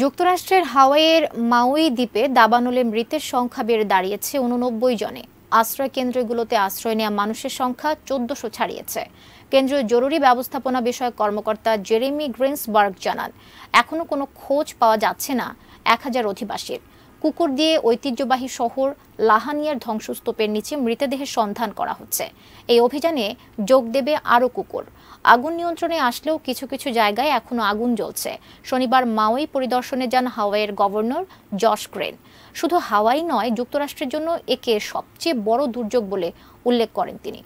যুক্তরাষ্ট্রের হাওয়াইয়ের মাউই দ্বীপে দাবানলে মৃতের সংখ্যা বেড়ে দাঁড়িয়েছে উননব্বই জনে। আশ্রয় কেন্দ্রগুলোতে আশ্রয় নেওয়া মানুষের সংখ্যা চোদ্দশো ছাড়িয়েছে। কেন্দ্রীয় জরুরি ব্যবস্থাপনা বিষয়ক কর্মকর্তা জেরেমি গ্রিন্সবার্গ জানান এখনও কোনো খোঁজ পাওয়া যাচ্ছে না এক হাজার অধিবাসীর। কুকুর দিয়ে ঐতিহ্যবাহী শহর লাহানিয়ার ধ্বংসস্তূপের নিচে মৃতদেহের সন্ধান করা হচ্ছে। এই অভিযানে যোগ দেবে আরও কুকুর। আগুন নিয়ন্ত্রণে আসলেও কিছু কিছু জায়গায় এখনও আগুন জ্বলছে। শনিবার মাওয়াই পরিদর্শনে যান হাওয়াইয়ের গভর্নর জশ ক্রেন। শুধু হাওয়াই নয়, যুক্তরাষ্ট্রের জন্য একে সবচেয়ে বড় দুর্যোগ বলে উল্লেখ করেন তিনি।